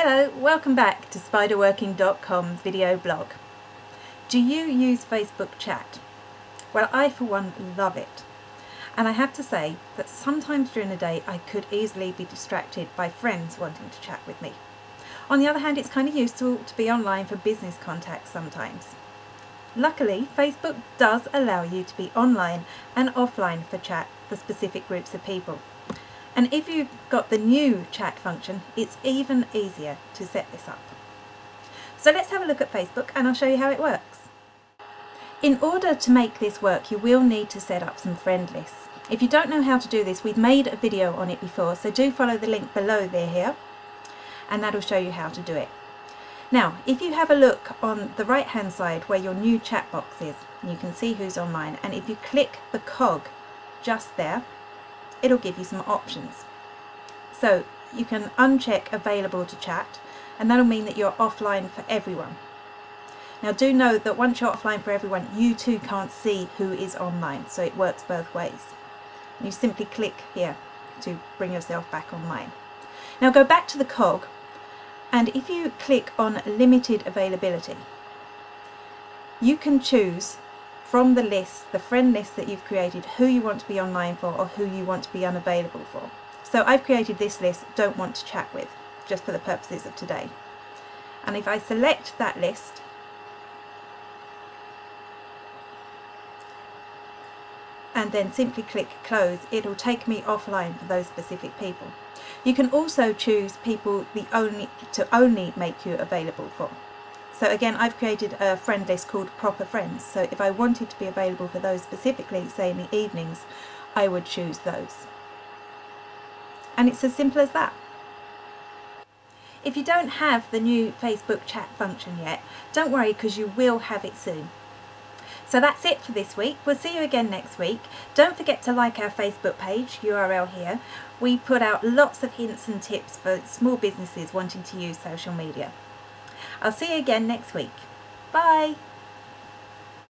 Hello, welcome back to spiderworking.com's video blog. Do you use Facebook chat? Well, I for one love it. And I have to say that sometimes during the day I could easily be distracted by friends wanting to chat with me. On the other hand, it's kind of useful to be online for business contacts sometimes. Luckily, Facebook does allow you to be online and offline for chat for specific groups of people. And if you've got the new chat function, it's even easier to set this up. So let's have a look at Facebook and I'll show you how it works. In order to make this work, you will need to set up some friend lists. If you don't know how to do this, we've made a video on it before, so do follow the link below there here, and that'll show you how to do it. Now, if you have a look on the right hand side where your new chat box is, you can see who's online, and if you click the cog just there, it'll give you some options. So you can uncheck available to chat and that'll mean that you're offline for everyone. Now do know that once you're offline for everyone you too can't see who is online so it works both ways. You simply click here to bring yourself back online. Now go back to the cog and if you click on limited availability you can choose from the list, the friend list that you've created, who you want to be online for or who you want to be unavailable for. So I've created this list, don't want to chat with, just for the purposes of today. And if I select that list, and then simply click close, it'll take me offline for those specific people. You can also choose people the only to only make you available for. So again, I've created a friend list called Proper Friends. So if I wanted to be available for those specifically, say in the evenings, I would choose those. And it's as simple as that. If you don't have the new Facebook chat function yet, don't worry because you will have it soon. So that's it for this week. We'll see you again next week. Don't forget to like our Facebook page, URL here. We put out lots of hints and tips for small businesses wanting to use social media. I'll see you again next week. Bye!